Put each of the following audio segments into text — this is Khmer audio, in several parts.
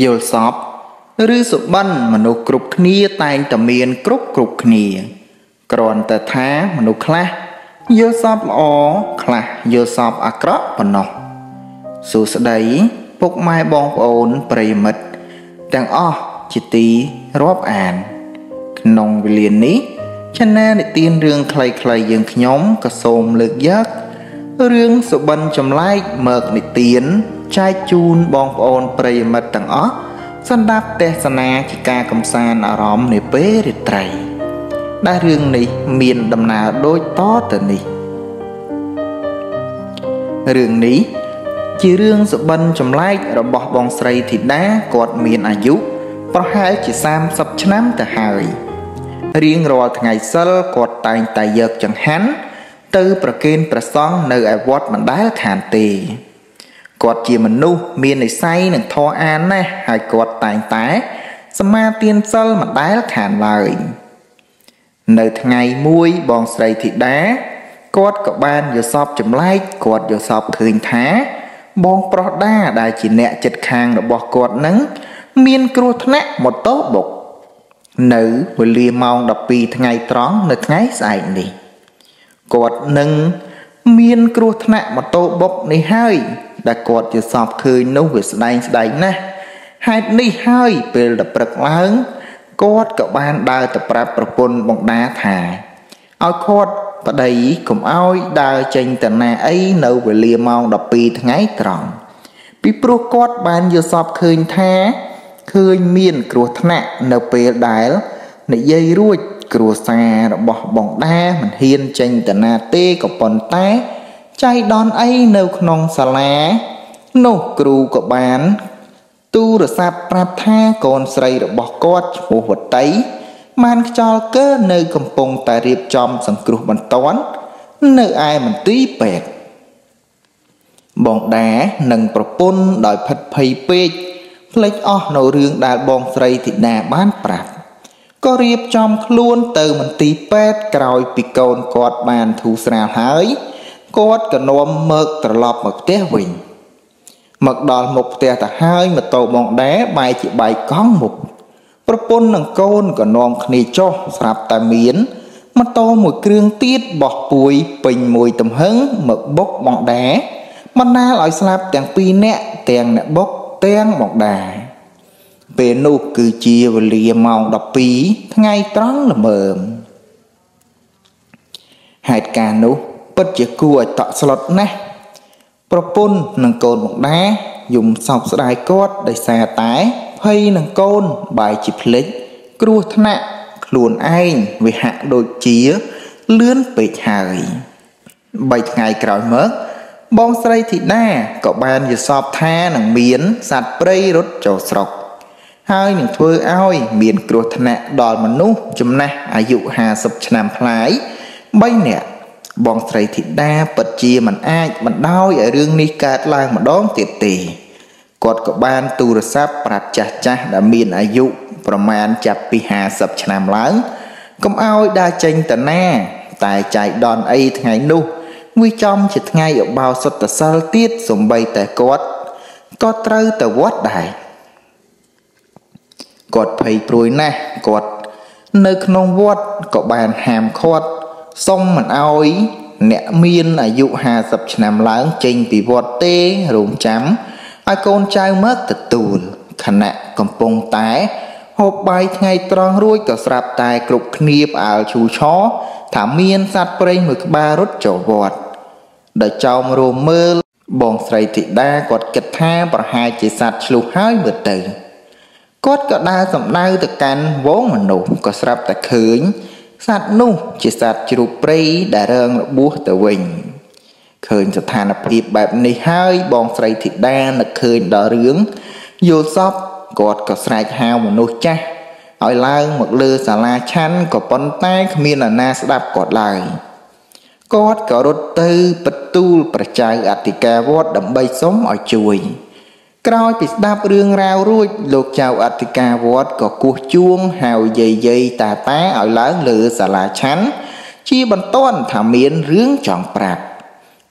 យល់សពឬសុបិនមនុស្សគ្រប់គ្នាតែងតែមានគ្រប់គ្រប់គ្នាគ្រាន់តែថាមនុស្សខ្លះយល់សពល្អខ្លះយល់សពអាក្រក់ប៉ុណ្ណោះសួស្តីពុកម៉ែបងប្អូនប្រិយមិត្តទាំងអស់ជាទីរាប់អាន ក្នុងវេលានេះឆានែលនិទានរឿងខ្លីៗយើងខ្ញុំក៏សូមលើកយករឿងសុបិនចម្លែកមើកនិទាន ចែកជូនបងប្អូនប្រិយមិត្តទាំងអស់សម្រាប់ទេសនាជាការកំសាន្តអារម្មណ៍នាពេលរាត្រី ដែលរឿងនេះមានដំណើរដូចតទៅនេះរឿងនេះជារឿងសុបិនចម្លែករបស់បងស្រីធីតាគាត់មានអាយុប្រហែលជា30ឆ្នាំទៅហើយរៀងរាល់ថ្ងៃសិលគាត់តែងតែយកចង្ហាន់ទៅប្រគេនព្រះសង្ឃនៅឯវត្តមិនដែលខានទេ គាត់ជាមនុស្សមាននិស័យនឹងធម៌អានណាស់ហើយគាត់តែងតែ សមាទានសិលមិនដែលខានឡើយនៅថ្ងៃមួយបងស្រីធីតាគាត់ក៏បានយល់សពចម្លែកគាត់យល់សពឃើញថា បងប្រុសដាដែលជាអ្នកចិត្តខាងរបស់គាត់នឹងមានគ្រោះថ្នាក់ម៉ូតូបុក នៅវេលាម៉ោង12ថ្ងៃត្រង់នៅថ្ងៃស្អែកនេះគាត់នឹងមានគ្រោះថ្នាក់ម៉ូតូបុកនេះហើយ ដែលគាត់ជាសពឃើញនោះវាស្ដែងស្ដែងណាស់ហេតុនេះហើយពេលដល់ព្រឹកឡើងគាត់ក៏បានដើរទៅប្រាប់ប្រពន្ធបងដាថាឲ្យគាត់ប្តីកុំឲ្យដើរចេញទៅណាអីនៅវេលាម៉ោង12ថ្ងៃត្រង់ពីព្រោះគាត់បានយល់សពឃើញថាឃើញមានគ្រោះថ្នាក់នៅពេលដែលនិយាយរួចគ្រួសាររបស់បងដាមិនហ៊ានចេញទៅណាទេក៏ប៉ុន្តែ ចៃដនអីនៅក្នុងសាលា នោះគ្រូក៏បាន ទូរស័ព្ទប្រាប់ថាកូនស្រីរបស់គាត់ឈ្មោះវតីបានខ្យល់កើនៅកំពុងតែរៀបចំសង្គ្រោះបន្ទាន់នៅឯមន្ទីរពេទ្យបងដានិងប្រពន្ធដោយភិតភ័យពេកភ្លេចអស់នៅរឿងដែលបងស្រីធីតាបានប្រាប់ក៏រៀបចំខ្លួនទៅមន្ទីរពេទ្យក្រោយពីកូនគាត់បានធូរស្រាលហើយ គាត់ក៏នាំមើកត្រឡប់មកផ្ទះវិញមកដល់មុខផ្ទះទៅហើយម៉ូតូបងដែរបែរជាបែកកង់មុខប្រពន្ធនិងកូនក៏នាំគ្នាចុះស្រាប់តែមានម៉ូតូមួយគ្រឿងទៀតបោះពួយពេញមួយទំហឹងមកបុកបងដែរបណ្ដាលឲ្យស្លាប់ទាំងពីរនាក់ទាំងអ្នកបុកទាំងបងដែរពេលនោះគឺជាវេលាម៉ោង12ថ្ងៃត្រង់ល្មើមហេតុការណ៍នោះ ពិតជាគួរឲ្យតក់ស្លុតណាស់ប្រពន្ធនិងកូនមកដាយំសោកស្ដាយគាត់ដោយសារតែភ័យនឹងកូនបាយជាភ្លេចគ្រោះថ្នាក់ខ្លួនឯងវាហាក់ដូចជាលឿនពេកហើយ3ថ្ងៃក្រោយមកបងស្រីធីតាក៏បានយល់សពថានឹងមានសត្វព្រៃរត់ចូលស្រុក ហើយនឹងធ្វើឲ្យមានគ្រោះថ្នាក់ដល់មនុស្សចំណាស់អាយុ50ឆ្នាំប្លាយ3នាក់ បងស្រីធីតាពិតជាមិនអាចបណ្ដោយឲ្យរឿងនេះកើតឡើងម្ដងទៀតទេគាត់ក៏បានទូរស័ព្ទប្រាប់ចាស់ចាស់ដែលមានអាយុប្រមាណចាប់ពី50ឆ្នាំឡើងកុំឲ្យដើរចេញទៅណា តែចៃដនអីថ្ងៃនោះវាចំជាថ្ងៃឧបោសថសិលទៀតសំបីតែគាត់ក៏ត្រូវទៅវត្តដែរគាត់ភ័យព្រួយណាស់គាត់ នៅក្នុងវត្តក៏បានហាមឃាត់ សុំមិនអោយអ្នកមានអាយុ50ឆ្នាំឡើងចេញពីវត្តទេរងចាំឲ្យកូនចៅមកទទួលខណៈកំពុងតែហូបបាយថ្ងៃត្រង់រួចក៏ស្រាប់តែគ្រប់គ្នាផ្អើលឈូឆរថាមានសត្វព្រៃមួយក្បាលរត់ចូលវត្តដោយចោមរមមើលបងស្រីធីតាគាត់គិតថាប្រហែលជាសត្វឆ្លុះហើយមើលទៅគាត់ក៏ដើរសម្ដៅទៅកាន់វងមនុស្សក៏ស្រាប់តែឃើញ សត្វនោះជាសត្វជ្រូកព្រៃដែលរងរបួសទៅវិញឃើញស្ថានភាពបែបនេះហើយបងស្រីធីតានឹកឃើញដល់រឿងយល់សពគាត់ក៏ស្រែកហៅមនុស្សចាស់ឲ្យឡើងមកលើសាលាឆាន់ក៏ប៉ុន្តែគ្មានអ្នកណាស្ដាប់គាត់ឡើយគាត់ក៏រត់ទៅបន្ទូលប្រជាអធិការវត្តដើម្បីសុំឲ្យជួយ ក្រោយពីស្ដាប់រឿងរ៉ាវរួចលោកចៅអធិការវត្តក៏គោះជួងហៅយាយយាយតាតាឲ្យឡើងលើសាលាឆាន់ជាបន្ទាន់ថាមានរឿងចង់ប្រាប់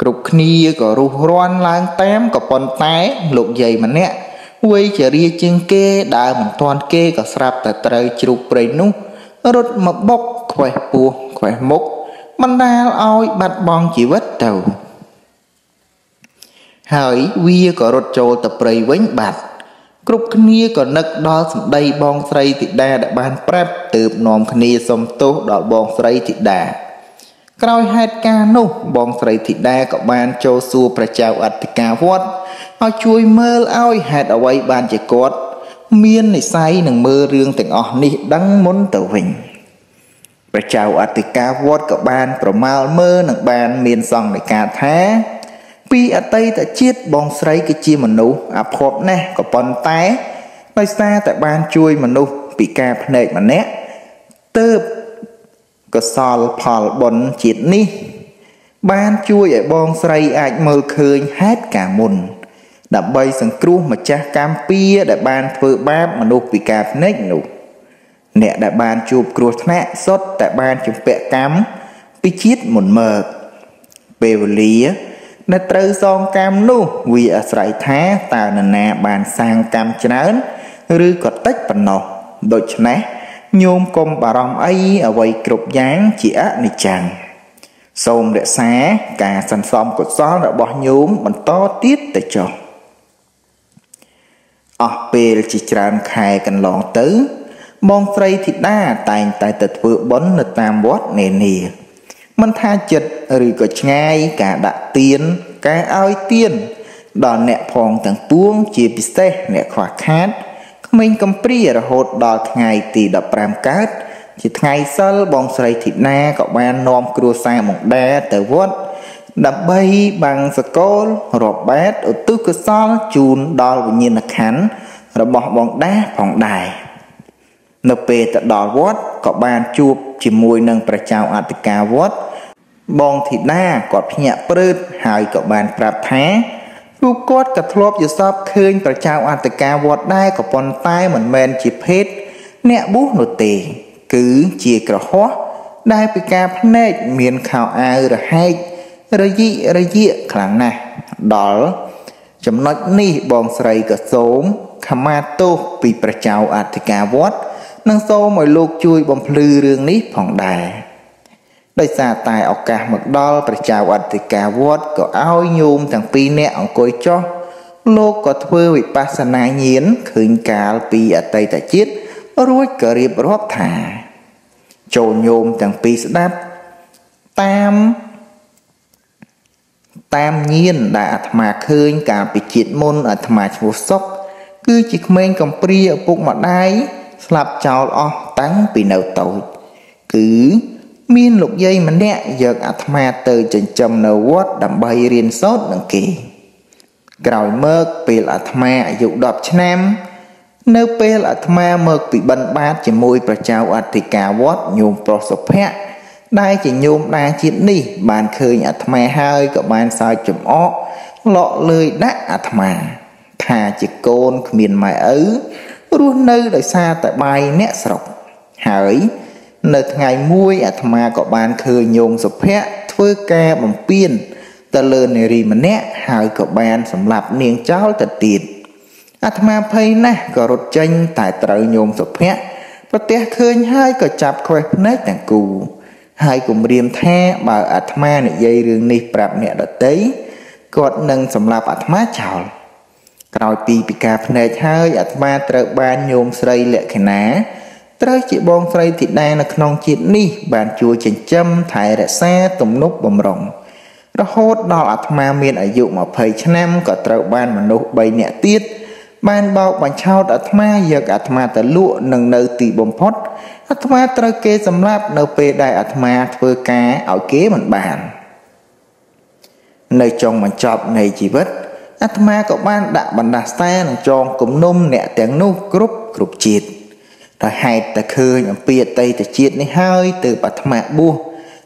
គ្រប់គ្នាក៏រុះរាន់ឡើងតាមក៏ប៉ុន្តែលោកយាយម្នាក់វ័យជារាជាងគេដើរមិនទាន់គេក៏ស្រាប់តែត្រូវជ្រូកព្រៃនោះរត់មកបុកខ្វេះពោះខ្វេះមុខបណ្ដាលឲ្យបាត់បង់ជីវិតទៅ ហើយវាក៏រត់ចូលទៅព្រៃវិញបាត់គ្រប់គ្នាក៏នឹកដល់សម្ដីបងស្រីធីតាដែលបានប្រាប់ទើបនាំគ្នាសុំទោសដល់បងស្រីធីតាក្រោយហេតុការណ៍នោះបងស្រីធីតាក៏បានចូលសួរព្រះចៅអធិការវត្តឲ្យជួយមើលឲ្យហេតុអ្វីបានជាគាត់ មាននិស័យនឹងមើលរឿងទាំងអស់នេះដឹងមុនទៅវិញព្រះចៅអធិការវត្តក៏បានប្រមាលមើលនឹងបានមានសង្ឃនិកាថា ពីអតីតជាតិបងស្រីគឺជាមនុស្សអភ័ព្វណាស់ក៏ប៉ុន្តែដោយសារតែបានជួយមនុស្សពិការភ្នែកម្នាក់ទើបកសលផលបុណ្យជាតិនេះ បានជួយឲ្យបងស្រីអាចមើលឃើញហេតុការមុន ដើម្បីសង្គ្រោះម្ចាស់កម្មពៀដែលបានធ្វើបាបមនុស្សពិការភ្នែកនោះអ្នកដែលបានជួបគ្រោះថ្នាក់សុទ្ធតែបានជំពាក់កម្មពីជាតិមុនមកពេលវេលា ដែលត្រូវសងកម្មនោះវាអាស្រ័យថាតើនរណាបានសាងកម្មច្រើន ឬក៏តិចប៉ុណ្ណោះដូច្នេះញោមកុំបារម្ភអីអ្វីគ្រប់យ៉ាងជាអនិច្ចំសូមរក្សាការសន្សំកុសលរបស់ញោមបន្តទៀតទៅចុះអស់ពេលជាច្រើនខែកន្លងទៅ បងស្រីធីតាតែងតែទៅធ្វើបុណ្យនៅតាមវត្តនានា មិនថាចិត្តឬក៏ឆ្ងាយការដាក់ទៀនការឲ្យទៀនដល់អ្នកផងទាំងពួងជាពិសេសអ្នកខ្វះខាតក្មេងកំព្រារហូតដល់ថ្ងៃទី15កើតជាថ្ងៃសិលបងស្រីធីណាក៏បាននាំគ្រួសារមកដែរទៅវត្តដើម្បីបាំងសកលរាប់បាតឧទ្ទិសកុសលជូនដល់វិញ្ញាណក្ខន្ធរបស់បងដាផងដែរ នៅពេលទៅដល់វត្តក៏បានជួបជាមួយនឹងព្រះចៅអធិការវត្តបងធីតាគាត់ភ្ញាក់ព្រឺតហើយក៏បានប្រាប់ថារូបគាត់ក៏ធ្លាប់យល់សពឃើញព្រះចៅអធិការវត្តដែរក៏ប៉ុន្តែមិនមែនជាភេទអ្នកបុះនោះទេ គឺជាក្រហោះដែលពិការភ្នែកមានខោអាវរហែករយិរយៈខ្លាំងណាស់ដល់ចំណុចនេះបងស្រីក៏សូមខមាទោសពីព្រះចៅអធិការវត្ត និងសូមឲ្យលោកជួយបំភ្លឺរឿងនេះផងដែរដោយសារតែឱកាសមកដល់ព្រះចៅអធិការវត្តក៏ឲ្យញោមទាំងពីរនាក់អង្គុយចុះលោកក៏ធ្វើវិបស្សនាញាណឃើញកាលពីអតីតជាតិរួចក៏រៀបរាប់ថា ចូលញោមទាំងពីរស្ដាប់តាមតាមញាណដែលអាត្មាឃើញកាលពីជាតិមុនអាត្មាឈ្មោះសុកគឺជាក្មេងកំព្រាឪពុកម្ដាយ ស្លាប់ចោលអស់តាំងពីនៅតូចគឺមានលោកយាយម្នាក់យកអាត្មាទៅចិញ្ចឹមនៅវត្តដើម្បីរៀនសូត្រនឹងគេក្រោយមកពេលអាត្មាអាយុ10ឆ្នាំ នៅពេលអាត្មាមកពីបិណ្ឌបាតជាមួយព្រះចៅអធិការវត្តញោមប្រុសសុភ័ក្រដែលជាញោមដាជាតិនេះ បានឃើញអាត្មាហើយក៏បានសើចចំអកលក់លើយដាក់អាត្មា ថាជាកូនគ្មានម៉ែឪ រស់នៅដោយសារតែបាយអ្នកស្រុកហើយនៅថ្ងៃមួយអាត្មាក៏បានឃើញញោមសុភ័ក្រធ្វើការបំពេញទៅលើនារីម្នាក់ហើយក៏បានសម្លាប់នាងចោលទៅទៀតអាត្មាភ័យណាស់ក៏រត់ចេញតែត្រូវញោមសុភ័ក្រប្រទះឃើញហើយក៏ចាប់ខ្វេះភ្នែកទាំងគូហើយគំរាមថាបើអាត្មានិយាយរឿងនេះប្រាប់អ្នកដតីគាត់នឹងសម្លាប់អាត្មាចោល ក្រោយពីពិការភ្នែកហើយអាត្មាត្រូវបានញោមស្រីលក្ខណាត្រូវជាបងស្រីធីតានៅក្នុងជាតិនេះ បានជួយចិញ្ចឹមថែរក្សាទំនុកបំរុងរហូតដល់អាត្មាមានអាយុ20ឆ្នាំក៏ត្រូវបានមនុស្ស3នាក់ទៀតបានបោកបញ្ឆោតអាត្មាយកអាត្មាទៅលក់នឹងនៅទីបំផុតអាត្មាត្រូវគេសម្លាប់នៅពេលដែលអាត្មាធ្វើការឲ្យគេមិនបាន នៅចុងបញ្ចប់នៃជីវិត អាត្មាក៏បានដាក់បណ្ដាសានិងចងគំនុំអ្នកទាំងនោះគ្រប់គ្រប់ជាតិដោយហេតុតែឃើញអំពីអតីតជាតិនេះហើយទើបអាត្មាបួស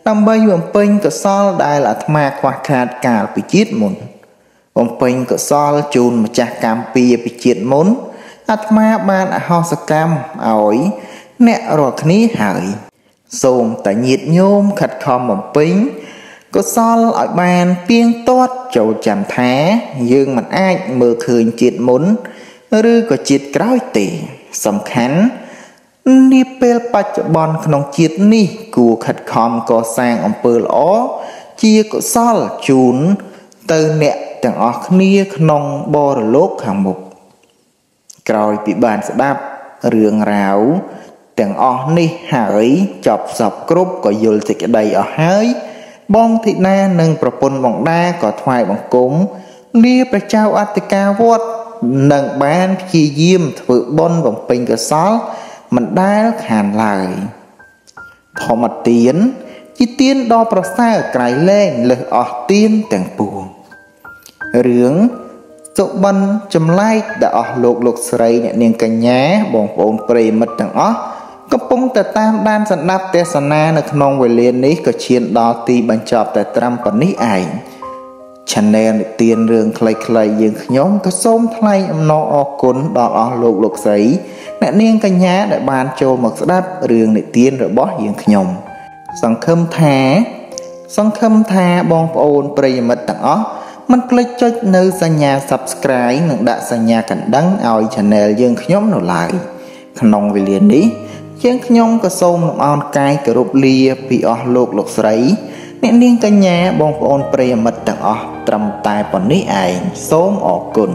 ដើម្បីបំពេញកុសលដែលអាត្មាខ្វះខាតកាលពីជាតិមុនបំពេញកុសលជូនម្ចាស់កម្មពីពីជាតិមុនអាត្មាបានអហោសកម្មឲ្យអ្នករាល់គ្នាហើយ សូមតញាតញោមខិតខំបំពេញ កុសលឲ្យបានទៀងទាត់ចូលចាំថា យើងមិនអាចមើលឃើញជាតិមុន ឬក៏ជាតិក្រោយទេ សំខាន់នាពេលបច្ចុប្បន្នក្នុងជាតិនេះ គួរខិតខំកសាងអំពើល្អជាកុសលជូនទៅអ្នកទាំងអស់គ្នាក្នុងបរលោកខាងមុខក្រោយពីបានស្ដាប់រឿងរ៉ាវទាំងអស់នេះហើយចប់សពគ្រប់ក៏យល់សេចក្តីអស់ហើយ បងធីតានិងប្រពន្ធបងដាក៏ថ្វាយបង្គំលាព្រះចៅអធិការវត្តនឹងបានព្យាយាមធ្វើបុណ្យបំពេញកុសលមិនដែលខានឡើយធម្មទានជាទានដ៏ប្រសើរក្រៃលែងលើសអស់ទានទាំងពួងរឿងសុបិនចម្លែកដែលអស់លោកលោកស្រីអ្នកនាងកញ្ញាបងប្អូនប្រិយមិត្តទាំងអស់ កំពុងតែតាមដានសម្ដាប់ទេសនានៅក្នុងវេលានេះក៏ឈានដល់ទីបញ្ចប់តែត្រឹមប៉ុណ្នេះឯង Channel និទានរឿងខ្លីៗយើងខ្ញុំក៏សូមថ្លែងអំណរអគុណដល់អស់លោកលោកស្រីអ្នកនាងកញ្ញាដែលបានចូលមកស្ដាប់រឿងនិទានរបស់យើងខ្ញុំ សង្ឃឹមថា សង្ឃឹមថាបងប្អូនប្រិយមិត្តទាំងអស់មិនភ្លេចចុចនៅសញ្ញា Subscribe និងដាក់សញ្ញាកណ្ដឹងឲ្យ Channel យើងខ្ញុំនៅឡើយក្នុងវេលានេះ យើងខ្ញុំក៏សូមលំអោនកាយគោរពលាពីអស់លោកលោកស្រី អ្នកនាងកញ្ញាបងប្អូនប្រិយមិត្តទាំងអស់ត្រឹមតែប៉ុណ្នេះឯងសូមអរគុណ